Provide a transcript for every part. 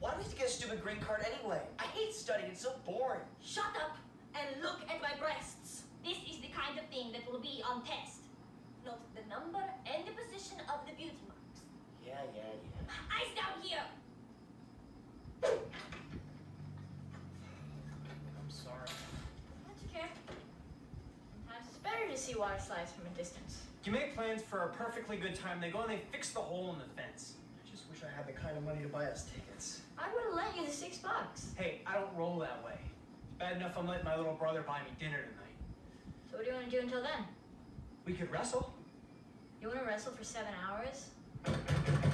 Why do we have to get a stupid green card anyway? I hate studying, it's so boring. Shut up and look at my breasts. This is the kind of thing that will be on test. Note the number and the position of the beauty marks. Yeah, yeah, yeah. Eyes down here. I'm sorry. That's okay. Sometimes it's better to see water slides from a distance. You make plans for a perfectly good time, they go and they fix the hole in the fence. I just wish I had the kind of money to buy us tickets. I would have lent you the six bucks. Hey, I don't roll that way. It's bad enough I'm letting my little brother buy me dinner tonight. So what do you want to do until then? We could wrestle. You want to wrestle for seven hours?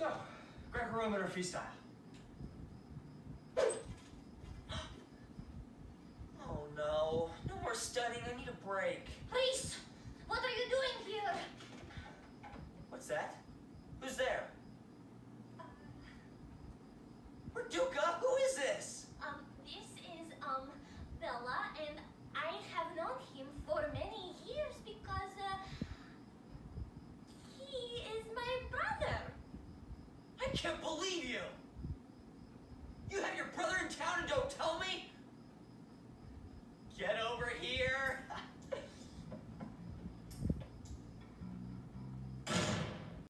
So, Greco-Roman or freestyle? Oh no. No more studying, I need a break. Please, what are you doing here? What's that? Who's there? Raduca, who is this? This is, um, Bella, and I have known him for many years because, uh, he is my brother. I can't believe you! You have your brother